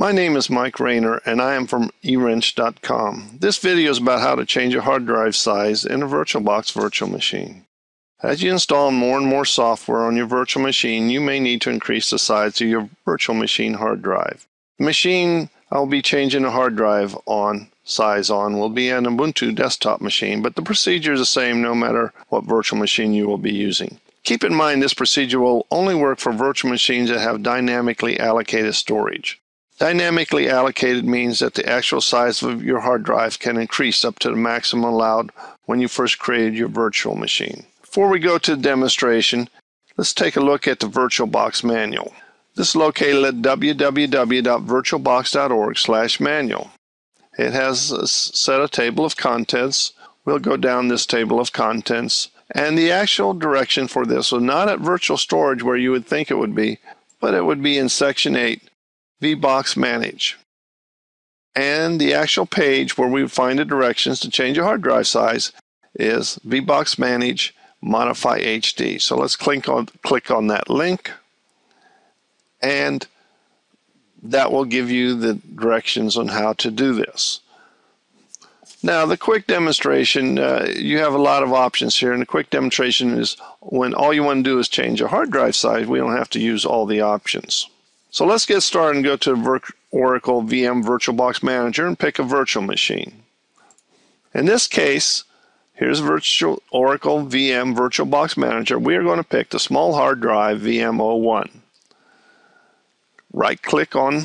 My name is Mike Rayner and I am from eWrench.com. This video is about how to change a hard drive size in a VirtualBox virtual machine. As you install more and more software on your virtual machine, you may need to increase the size of your virtual machine hard drive. The machine I'll be changing the hard drive on size on will be an Ubuntu desktop machine, but the procedure is the same no matter what virtual machine you will be using. Keep in mind this procedure will only work for virtual machines that have dynamically allocated storage. Dynamically allocated means that the actual size of your hard drive can increase up to the maximum allowed when you first created your virtual machine. Before we go to the demonstration, let's take a look at the VirtualBox manual. This is located at www.virtualbox.org/manual. It has a set of table of contents. We'll go down this table of contents, and the actual direction for this was not at virtual storage where you would think it would be, but it would be in section 8 VBox Manage. And the actual page where we find the directions to change a hard drive size is VBox Manage Modify HD. So let's click on, click on that link and that will give you the directions on how to do this. Now, the quick demonstration, uh, you have a lot of options here, and the quick demonstration is when all you want to do is change a hard drive size, we don't have to use all the options. So let's get started and go to Oracle VM VirtualBox Manager and pick a virtual machine. In this case, here's virtual Oracle VM VirtualBox Manager. We are going to pick the small hard drive VM01. Right click on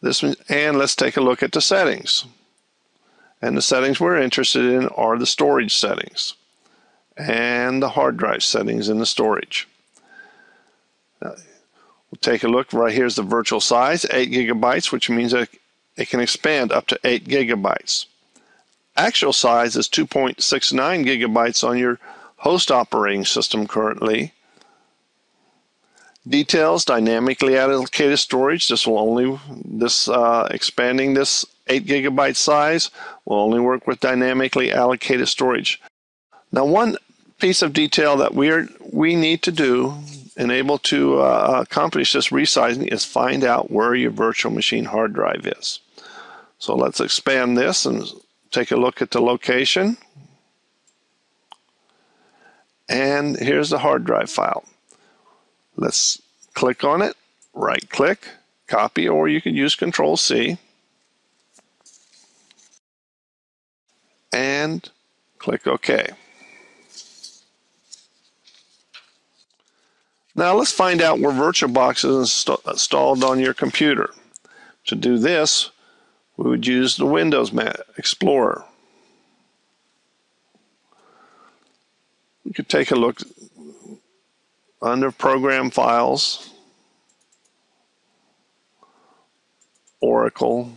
this and let's take a look at the settings. And the settings we're interested in are the storage settings and the hard drive settings in the storage. We'll take a look. Right here's the virtual size, 8 gigabytes, which means that it can expand up to 8 gigabytes. Actual size is 2.69 gigabytes on your host operating system currently. Details, dynamically allocated storage. This will only, this uh, expanding this 8 gigabyte size will only work with dynamically allocated storage. Now one piece of detail that we are we need to do and able to uh, accomplish this resizing is find out where your virtual machine hard drive is. So let's expand this and take a look at the location. And here's the hard drive file. Let's click on it, right click, copy, or you can use Control C. And click OK. Now let's find out where VirtualBox is inst installed on your computer. To do this, we would use the Windows Explorer. We could take a look under Program Files, Oracle,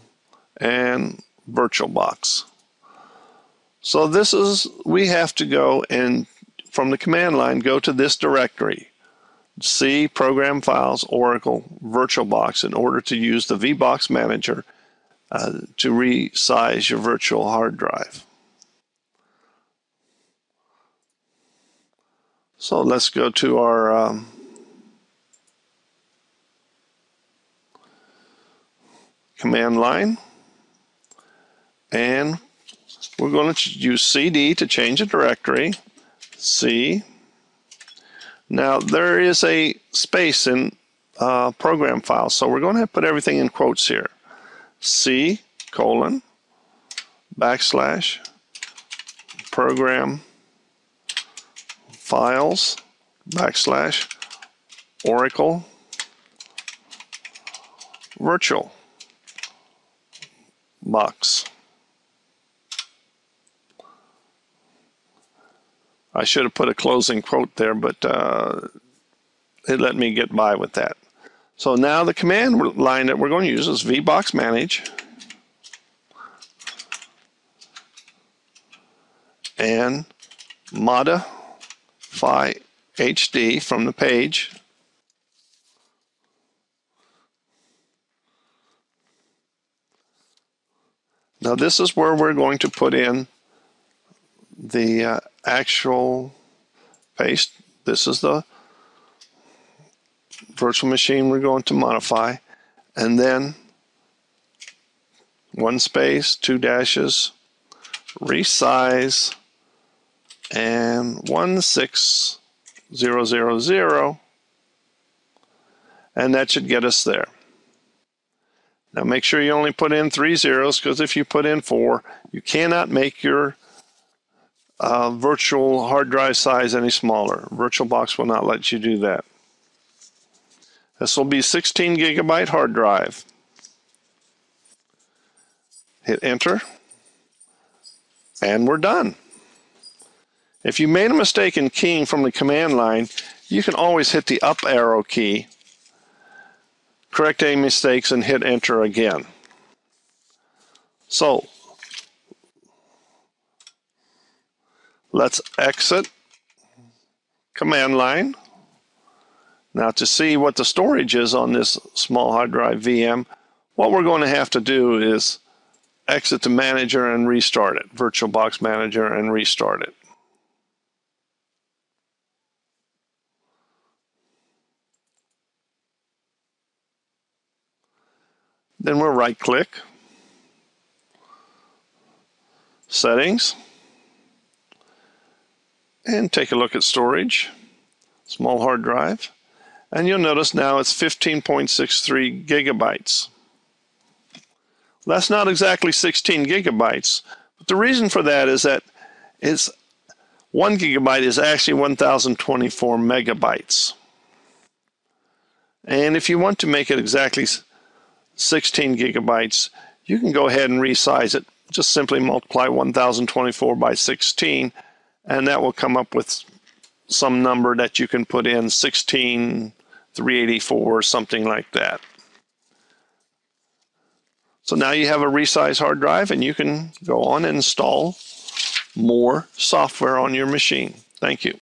and VirtualBox. So this is, we have to go and from the command line, go to this directory. C Program Files Oracle VirtualBox in order to use the VBox Manager uh, to resize your virtual hard drive. So let's go to our um, command line and we're going to use CD to change a directory. C now there is a space in uh, program files, so we're going to put everything in quotes here. C colon backslash program files backslash Oracle virtual box. I should have put a closing quote there, but uh, it let me get by with that. So now the command line that we're going to use is vbox manage and modify HD from the page. Now this is where we're going to put in the uh, actual paste. This is the virtual machine we're going to modify. and then one space, two dashes, resize, and 16000, and that should get us there. Now make sure you only put in three zeros because if you put in four, you cannot make your uh, virtual hard drive size any smaller. VirtualBox will not let you do that. This will be 16 gigabyte hard drive. Hit enter and we're done. If you made a mistake in keying from the command line, you can always hit the up arrow key, correct any mistakes, and hit enter again. So, let's exit command line. Now to see what the storage is on this small hard drive VM, what we're going to have to do is exit the manager and restart it, VirtualBox Manager and restart it. Then we'll right click, settings, and take a look at storage, small hard drive, and you'll notice now it's 15.63 gigabytes. That's not exactly 16 gigabytes, but the reason for that is that it's one gigabyte is actually 1024 megabytes. And if you want to make it exactly 16 gigabytes, you can go ahead and resize it. Just simply multiply 1024 by 16, and that will come up with some number that you can put in 16384 or something like that. So now you have a resized hard drive and you can go on and install more software on your machine. Thank you.